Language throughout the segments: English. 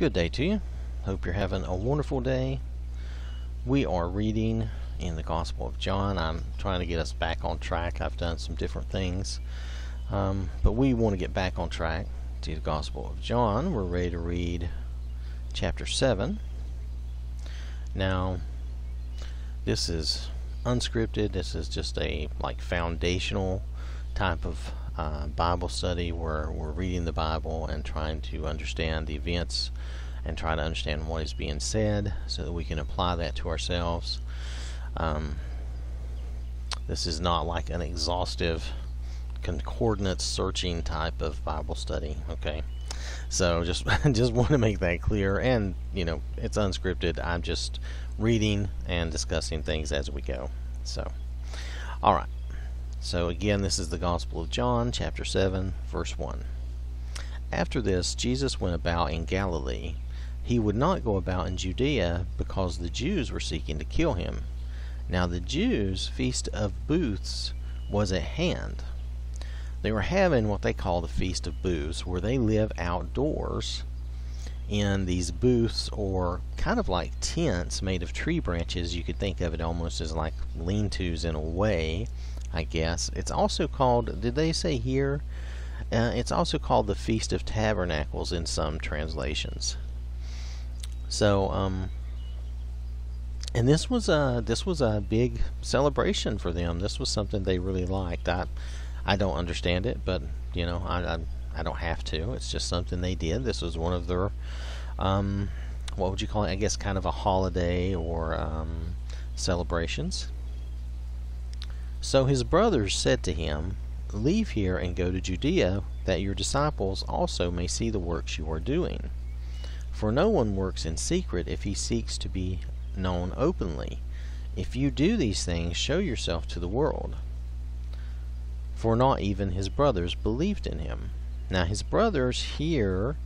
Good day to you. Hope you're having a wonderful day. We are reading in the Gospel of John. I'm trying to get us back on track. I've done some different things, um, but we want to get back on track to the Gospel of John. We're ready to read chapter 7. Now, this is unscripted. This is just a like foundational type of uh, Bible study where we're reading the Bible and trying to understand the events and try to understand what is being said so that we can apply that to ourselves. Um, this is not like an exhaustive concordance searching type of Bible study, okay? So just just want to make that clear and you know, it's unscripted. I'm just reading and discussing things as we go. So all right. So again, this is the Gospel of John, chapter 7, verse 1. After this, Jesus went about in Galilee. He would not go about in Judea because the Jews were seeking to kill him. Now the Jews' feast of booths was at hand. They were having what they call the Feast of Booths, where they live outdoors in these booths or kind of like tents made of tree branches. You could think of it almost as like lean tos in a way I guess. It's also called, did they say here? Uh, it's also called the Feast of Tabernacles in some translations. So, um, and this was a this was a big celebration for them. This was something they really liked. I I don't understand it, but you know I I, I don't have to. It's just something they did. This was one of their um, what would you call it? I guess kind of a holiday or um, celebrations. So his brothers said to him, Leave here and go to Judea, that your disciples also may see the works you are doing. For no one works in secret if he seeks to be known openly. If you do these things, show yourself to the world. For not even his brothers believed in him. Now, his brothers here,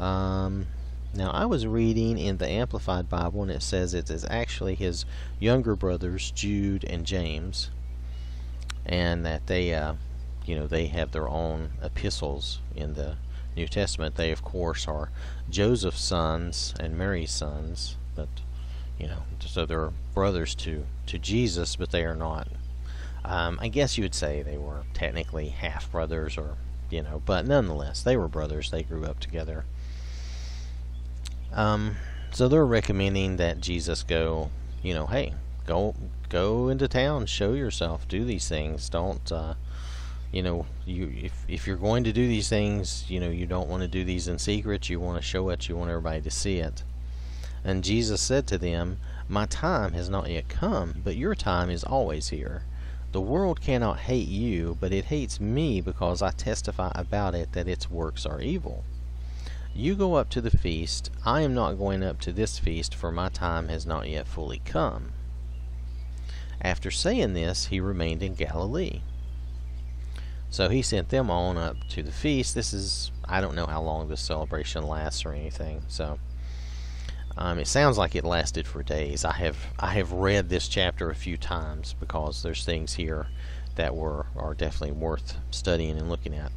um, now I was reading in the Amplified Bible, and it says it is actually his younger brothers, Jude and James and that they, uh, you know, they have their own epistles in the New Testament. They, of course, are Joseph's sons and Mary's sons, but you know, so they're brothers to to Jesus, but they are not. Um, I guess you would say they were technically half brothers, or you know, but nonetheless, they were brothers. They grew up together. Um, so they're recommending that Jesus go, you know, hey, go go into town, show yourself, do these things. Don't uh, you know you if if you're going to do these things, you know you don't want to do these in secret. You want to show it. You want everybody to see it. And Jesus said to them, My time has not yet come, but your time is always here. The world cannot hate you, but it hates me because I testify about it that its works are evil. You go up to the feast. I am not going up to this feast, for my time has not yet fully come. After saying this, he remained in Galilee. So he sent them on up to the feast. This is, I don't know how long this celebration lasts or anything. So um, it sounds like it lasted for days. I have I have read this chapter a few times because there's things here that were are definitely worth studying and looking at.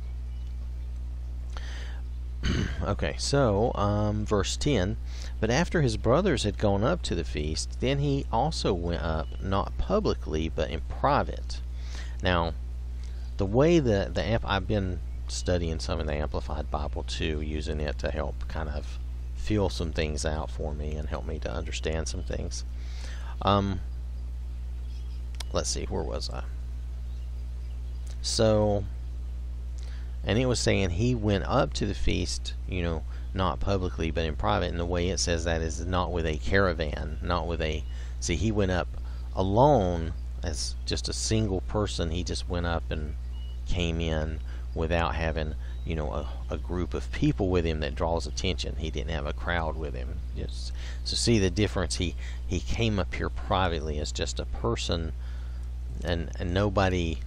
okay, so um, verse 10 But after his brothers had gone up to the feast, then he also went up, not publicly, but in private. Now, the way that the I've been studying some of the Amplified Bible too, using it to help kind of feel some things out for me and help me to understand some things. Um, let's see, where was I? So, and it was saying he went up to the feast, you know, not publicly but in private. And the way it says that is not with a caravan, not with a. See, he went up alone as just a single person. He just went up and came in without having, you know, a, a group of people with him that draws attention. He didn't have a crowd with him. Just so see the difference. He he came up here privately as just a person, and and nobody,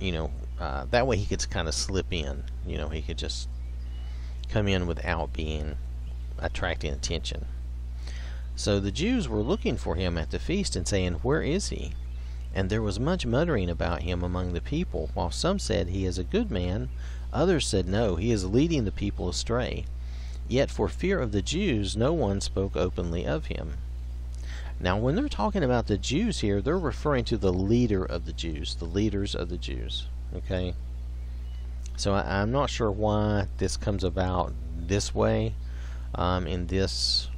you know, uh, that way he could kind of slip in. You know, he could just come in without being attracting attention. So the Jews were looking for him at the feast and saying, Where is he? And there was much muttering about him among the people, while some said he is a good man, others said no, he is leading the people astray. Yet for fear of the Jews, no one spoke openly of him. Now, when they're talking about the Jews here, they're referring to the leader of the Jews, the leaders of the Jews. Okay? So I, am not sure why this comes about this way um, in this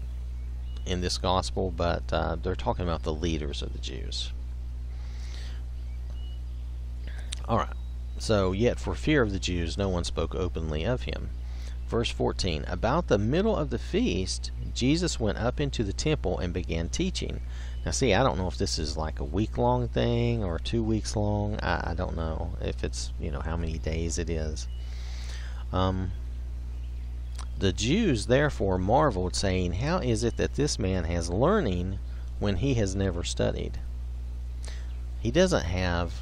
in this gospel, but uh, they're talking about the leaders of the Jews. All right. So, yet for fear of the Jews, no one spoke openly of him. Verse 14 About the middle of the feast, Jesus went up into the temple and began teaching. Now, see, I don't know if this is like a week long thing or two weeks long. I, I don't know if it's, you know, how many days it is. Um, the Jews therefore marveled, saying, How is it that this man has learning when he has never studied? He doesn't have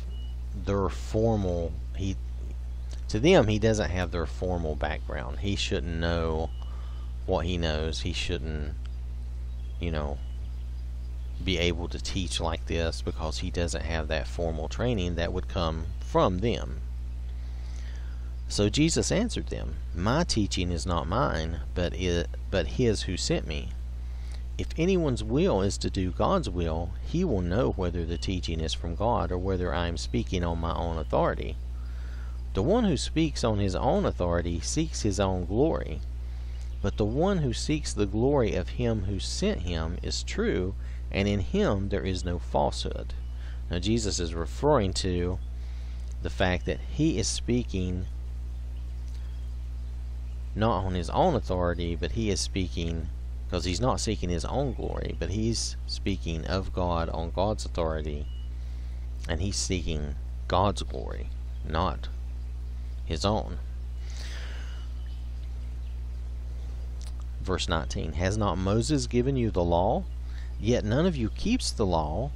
their formal he to them he doesn't have their formal background. He shouldn't know what he knows. He shouldn't you know be able to teach like this because he doesn't have that formal training that would come from them. So Jesus answered them, My teaching is not mine, but it, but his who sent me. If anyone's will is to do God's will, he will know whether the teaching is from God or whether I am speaking on my own authority. The one who speaks on his own authority seeks his own glory, but the one who seeks the glory of him who sent him is true, and in him there is no falsehood. Now, Jesus is referring to the fact that he is speaking not on his own authority, but he is speaking because he's not seeking his own glory, but he's speaking of God on God's authority, and he's seeking God's glory, not his own. Verse 19 Has not Moses given you the law? Yet none of you keeps the law.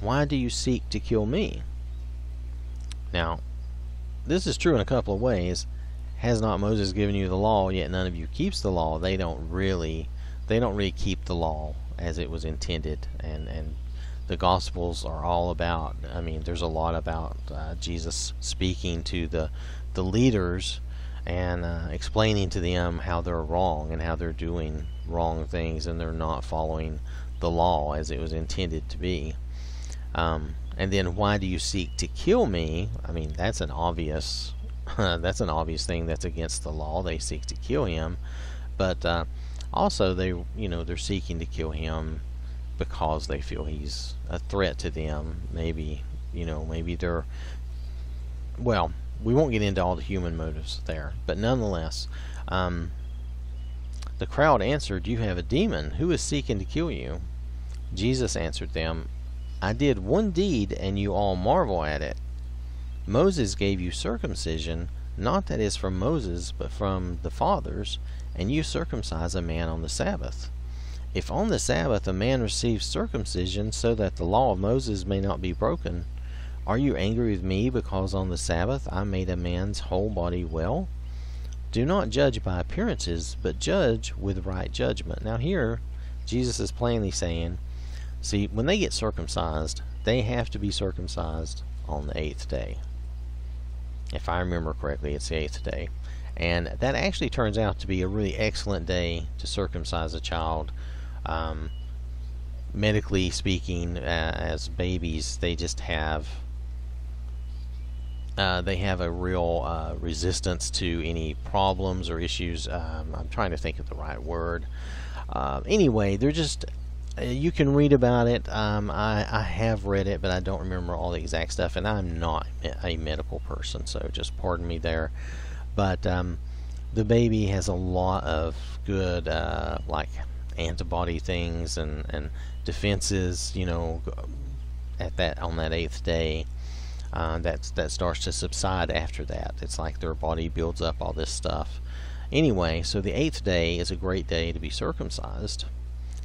Why do you seek to kill me? Now, this is true in a couple of ways. Has not Moses given you the law, yet none of you keeps the law? They don't really they don't really keep the law as it was intended and and the gospels are all about i mean there's a lot about uh, jesus speaking to the the leaders and uh, explaining to them how they're wrong and how they're doing wrong things and they're not following the law as it was intended to be um, and then why do you seek to kill me i mean that's an obvious that's an obvious thing that's against the law they seek to kill him but uh, also, they you know they're seeking to kill him because they feel he's a threat to them. Maybe you know maybe they're well. We won't get into all the human motives there, but nonetheless, um, the crowd answered, "You have a demon. Who is seeking to kill you?" Jesus answered them, I did one deed, and you all marvel at it. Moses gave you circumcision, not that is from Moses, but from the fathers, and you circumcise a man on the Sabbath. If on the Sabbath a man receives circumcision so that the law of Moses may not be broken, are you angry with me because on the Sabbath I made a man's whole body well? Do not judge by appearances, but judge with right judgment. Now, here, Jesus is plainly saying, see, when they get circumcised, they have to be circumcised on the eighth day. If I remember correctly, it's the eighth day. And that actually turns out to be a really excellent day to circumcise a child. Um, medically speaking, uh, as babies, they just have uh, they have a real uh, resistance to any problems or issues. Um, I'm trying to think of the right word. Uh, anyway, they're just you can read about it. Um, I, I have read it, but I don't remember all the exact stuff, and I'm not a medical person, so just pardon me there. But um, the baby has a lot of good uh, like antibody things and, and defenses you know at that on that eighth day uh, that that starts to subside after that. It's like their body builds up all this stuff. Anyway so the eighth day is a great day to be circumcised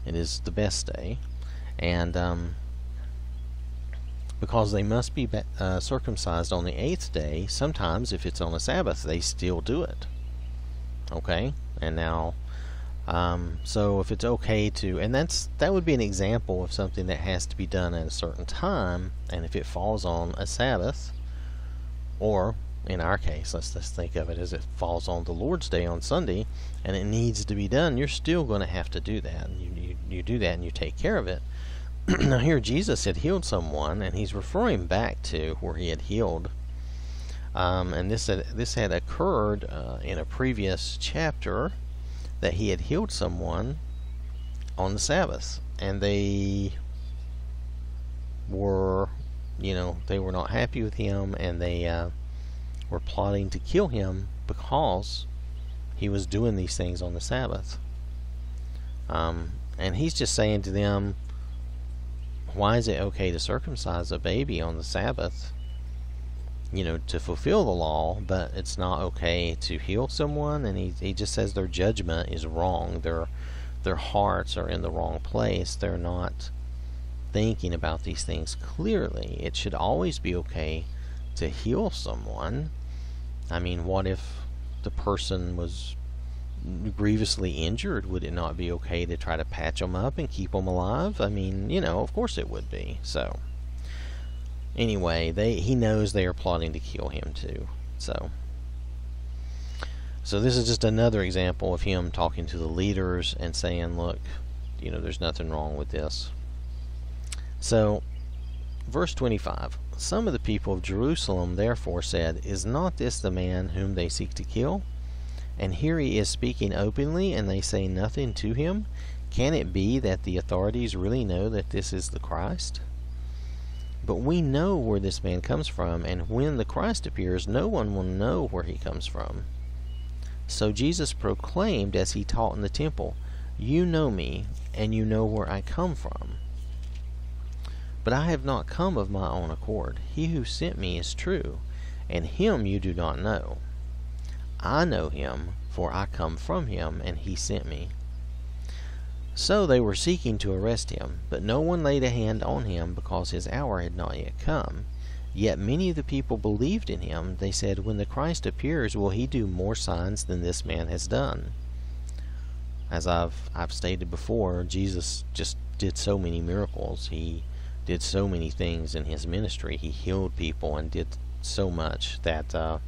it is the best day and um, because they must be uh, circumcised on the eighth day. Sometimes, if it's on a Sabbath, they still do it. Okay, and now, um, so if it's okay to, and that's that would be an example of something that has to be done at a certain time, and if it falls on a Sabbath, or in our case, let's just think of it as it falls on the Lord's Day on Sunday, and it needs to be done, you're still going to have to do that. You, you, you do that and you take care of it. now, here Jesus had healed someone, and he's referring back to where he had healed. Um, and this had, this had occurred uh, in a previous chapter that he had healed someone on the Sabbath, and they were, you know, they were not happy with him, and they uh, were plotting to kill him because he was doing these things on the Sabbath. Um, and he's just saying to them, why is it okay to circumcise a baby on the Sabbath? You know, to fulfill the law, but it's not okay to heal someone. And he, he just says their judgment is wrong. Their their hearts are in the wrong place. They're not thinking about these things clearly. It should always be okay to heal someone. I mean, what if the person was grievously injured? Would it not be okay to try to patch them up and keep them alive? I mean, you know, of course it would be. So, anyway, they he knows they are plotting to kill him too. So, so this is just another example of him talking to the leaders and saying, "Look, you know, there's nothing wrong with this." So, verse 25 Some of the people of Jerusalem therefore said, Is not this the man whom they seek to kill? And here he is speaking openly, and they say nothing to him. Can it be that the authorities really know that this is the Christ? But we know where this man comes from, and when the Christ appears, no one will know where he comes from. So Jesus proclaimed as he taught in the temple, You know me, and you know where I come from. But I have not come of my own accord. He who sent me is true, and him you do not know. I know him, for I come from him, and he sent me. So they were seeking to arrest him, but no one laid a hand on him, because his hour had not yet come. Yet many of the people believed in him. They said, When the Christ appears, will he do more signs than this man has done? As I've I've stated before, Jesus just did so many miracles. He did so many things in his ministry. He healed people and did so much that uh,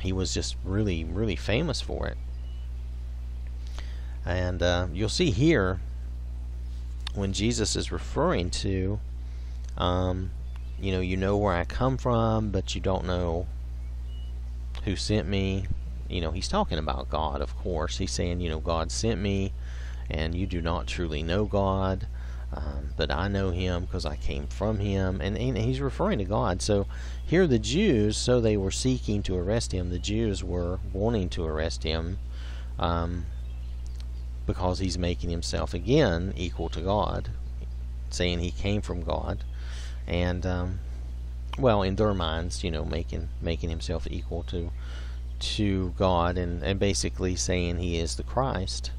he was just really, really famous for it. And uh, you'll see here when Jesus is referring to, um, you know, you know where I come from, but you don't know who sent me. You know, he's talking about God, of course. He's saying, you know, God sent me, and you do not truly know God. Um, but I know him because I came from him. And, and, he's referring to God. So here the Jews, so they were seeking to arrest him. The Jews were wanting to arrest him um, because he's making himself again equal to God, saying he came from God. And, um, well, in their minds, you know, making making himself equal to to God and, and basically saying he is the Christ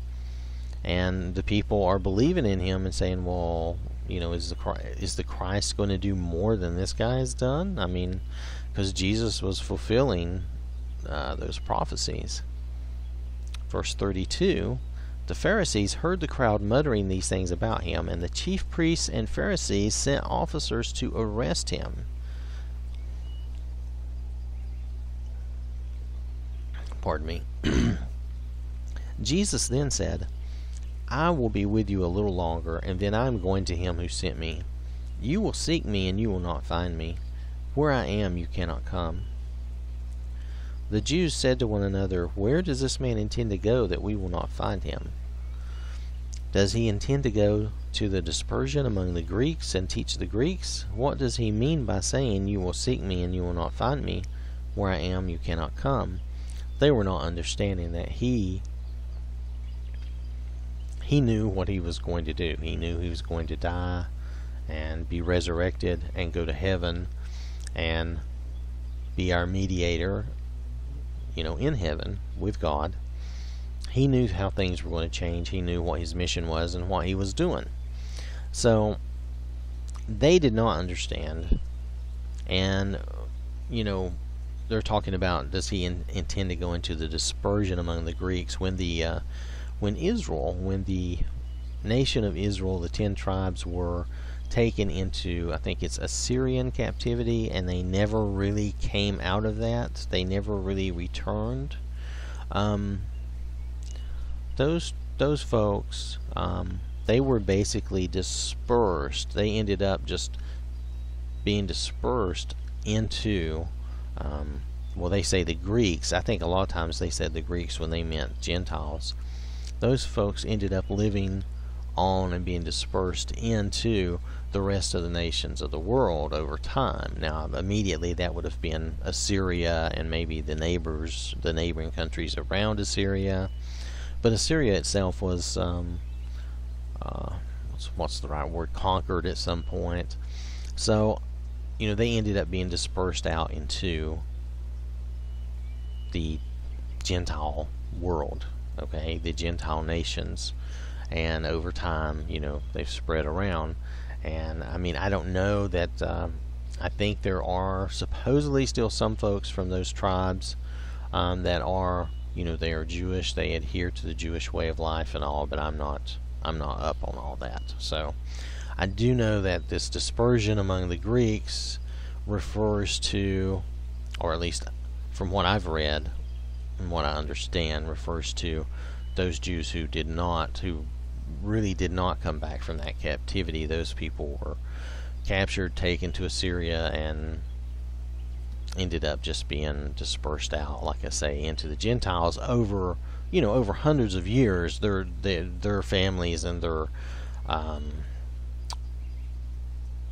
and the people are believing in him and saying, "Well, you know, is the is the Christ going to do more than this guy has done?" I mean, because Jesus was fulfilling uh, those prophecies. Verse thirty-two. The Pharisees heard the crowd muttering these things about him, and the chief priests and Pharisees sent officers to arrest him. Pardon me. Jesus then said, I will be with you a little longer, and then I am going to him who sent me. You will seek me, and you will not find me. Where I am, you cannot come. The Jews said to one another, Where does this man intend to go that we will not find him? Does he intend to go to the dispersion among the Greeks and teach the Greeks? What does he mean by saying, You will seek me, and you will not find me? Where I am, you cannot come? They were not understanding that he he knew what he was going to do. He knew he was going to die and be resurrected and go to heaven and be our mediator, you know, in heaven with God. He knew how things were going to change. He knew what his mission was and what he was doing. So they did not understand. And, you know, they're talking about does he in, intend to go into the dispersion among the Greeks when the uh, when Israel, when the nation of Israel, the ten tribes were taken into, I think it's Assyrian captivity, and they never really came out of that. They never really returned. Um, those those folks, um, they were basically dispersed. They ended up just being dispersed into, um, well, they say the Greeks. I think a lot of times they said the Greeks when they meant Gentiles. Those folks ended up living on and being dispersed into the rest of the nations of the world over time. Now, immediately that would have been Assyria and maybe the neighbors, the neighboring countries around Assyria. But Assyria itself was, um, uh, what's, what's the right word, conquered at some point. So, you know, they ended up being dispersed out into the Gentile world, okay, the Gentile nations. And over time, you know, they've spread around. And I mean, I don't know that. Um, I think there are supposedly still some folks from those tribes um, that are, you know, they are Jewish. They adhere to the Jewish way of life and all. But I'm not. I'm not up on all that. So I do know that this dispersion among the Greeks refers to, or at least from what I've read and what I understand, refers to those Jews who did not, who really did not come back from that captivity. Those people were captured, taken to Assyria, and ended up just being dispersed out, like I say, into the Gentiles over, you know, over hundreds of years. Their their, their families and their um,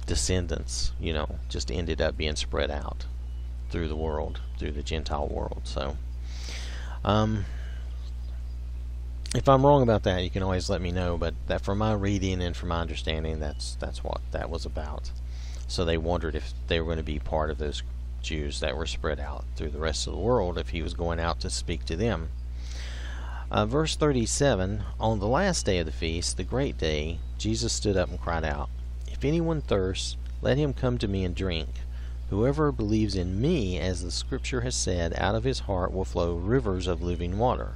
descendants, you know, just ended up being spread out through the world, through the Gentile world. So, um, if I'm wrong about that, you can always let me know. But that, from my reading and from my understanding, that's that's what that was about. So they wondered if they were going to be part of those Jews that were spread out through the rest of the world, if he was going out to speak to them. Uh, verse 37 On the last day of the feast, the great day, Jesus stood up and cried out, If anyone thirsts, let him come to me and drink. Whoever believes in me, as the Scripture has said, out of his heart will flow rivers of living water.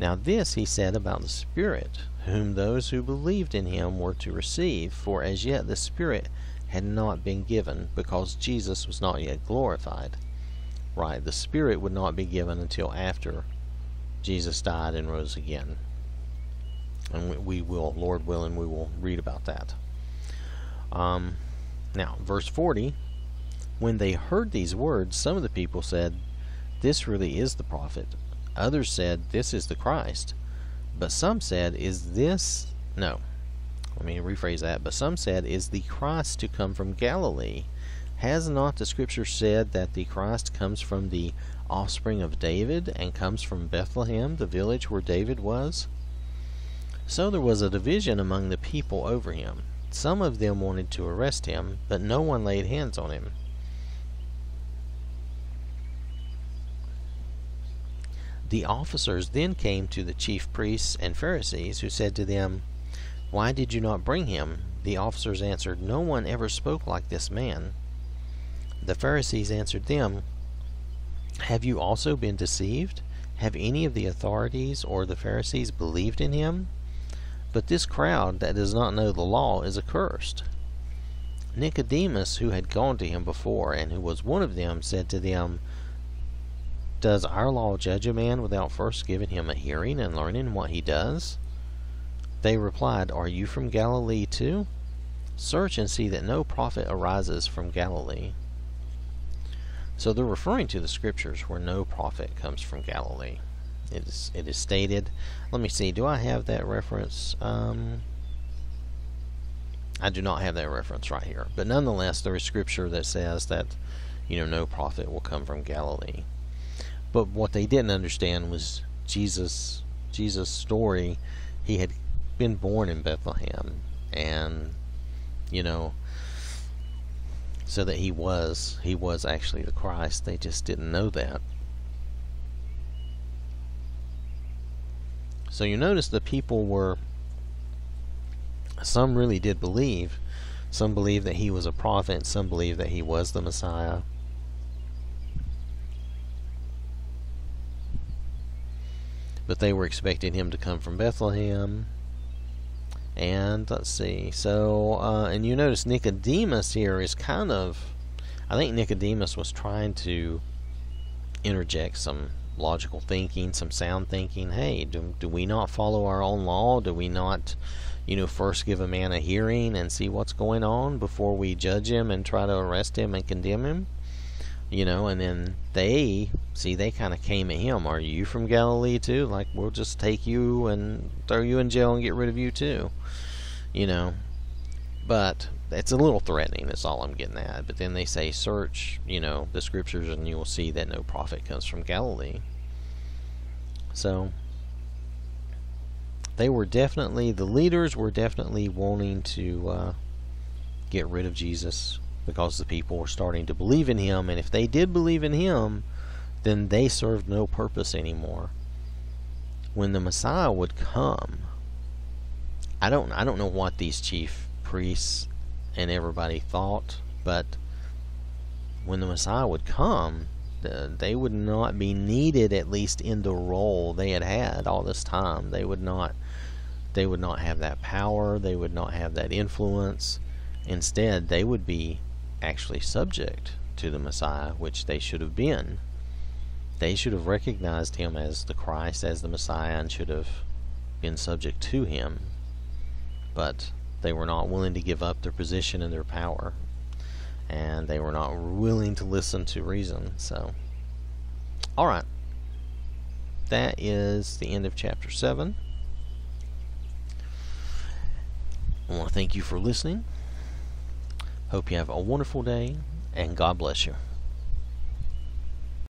Now this he said about the Spirit, whom those who believed in him were to receive, for as yet the Spirit had not been given, because Jesus was not yet glorified. Right, the Spirit would not be given until after Jesus died and rose again. And we will, Lord willing, we will read about that. Um, now, verse 40 When they heard these words, some of the people said, This really is the prophet. Others said, This is the Christ. But some said, Is this. No. Let me rephrase that. But some said, Is the Christ to come from Galilee? Has not the Scripture said that the Christ comes from the offspring of David and comes from Bethlehem, the village where David was? So there was a division among the people over him. Some of them wanted to arrest him, but no one laid hands on him. The officers then came to the chief priests and Pharisees, who said to them, Why did you not bring him? The officers answered, No one ever spoke like this man. The Pharisees answered them, Have you also been deceived? Have any of the authorities or the Pharisees believed in him? But this crowd that does not know the law is accursed. Nicodemus, who had gone to him before, and who was one of them, said to them, does our law judge a man without first giving him a hearing and learning what he does? They replied, Are you from Galilee too? Search and see that no prophet arises from Galilee. So they're referring to the scriptures where no prophet comes from Galilee. It is, it is stated. Let me see. Do I have that reference? Um, I do not have that reference right here. But nonetheless, there is scripture that says that, you know, no prophet will come from Galilee. But what they didn't understand was Jesus Jesus' story. He had been born in Bethlehem and you know so that he was he was actually the Christ. They just didn't know that. So you notice the people were some really did believe. Some believed that he was a prophet, some believed that he was the Messiah. But they were expecting him to come from Bethlehem And let's see. So, uh, and you notice Nicodemus here is kind of. I think Nicodemus was trying to interject some logical thinking, some sound thinking. Hey, do, do we not follow our own law? Do we not, you know, first give a man a hearing and see what's going on before we judge him and try to arrest him and condemn him? You know, and then they, see, they kind of came at him. Are you from Galilee too? Like, we'll just take you and throw you in jail and get rid of you too. You know, but it's a little threatening. That's all I'm getting at. But then they say, search, you know, the scriptures, and you will see that no prophet comes from Galilee. So they were definitely the leaders were definitely wanting to uh, get rid of Jesus because the people were starting to believe in him, and if they did believe in him, then they served no purpose anymore. When the Messiah would come, I don't I don't know what these chief priests and everybody thought, but when the Messiah would come, they would not be needed at least in the role they had had all this time. They would not they would not have that power, they would not have that influence. Instead, they would be actually subject to the Messiah, which they should have been. They should have recognized him as the Christ, as the Messiah, and should have been subject to him. But they were not willing to give up their position and their power. And they were not willing to listen to reason. So, alright. That is the end of chapter 7. I want to thank you for listening. Hope you have a wonderful day, and God bless you.